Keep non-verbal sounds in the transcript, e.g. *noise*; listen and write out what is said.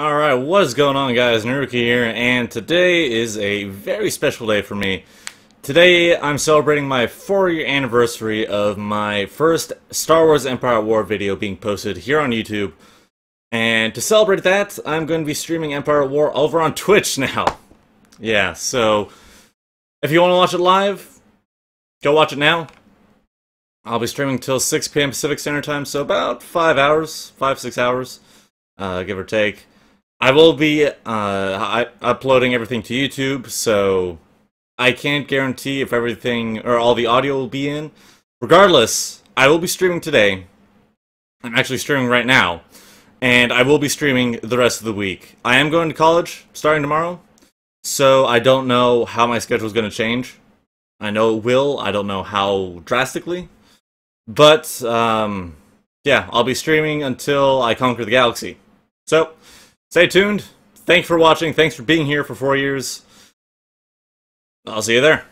Alright, what is going on guys? Nirukii here, and today is a very special day for me. Today, I'm celebrating my 4-year anniversary of my first Star Wars Empire War video being posted here on YouTube. And to celebrate that, I'm going to be streaming Empire War over on Twitch now. *laughs* Yeah, so if you want to watch it live, go watch it now. I'll be streaming till 6 p.m. Pacific Standard Time, so about 5 hours, 5-6 hours, uh, give or take. I will be uh, uploading everything to YouTube, so I can't guarantee if everything or all the audio will be in. Regardless, I will be streaming today. I'm actually streaming right now, and I will be streaming the rest of the week. I am going to college starting tomorrow, so I don't know how my schedule is going to change. I know it will. I don't know how drastically, but um, yeah, I'll be streaming until I conquer the galaxy. So. Stay tuned. Thanks for watching. Thanks for being here for four years. I'll see you there.